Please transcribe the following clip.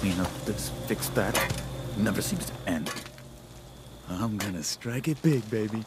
Clean up this, fix that. Never seems to end. I'm gonna strike it big, baby.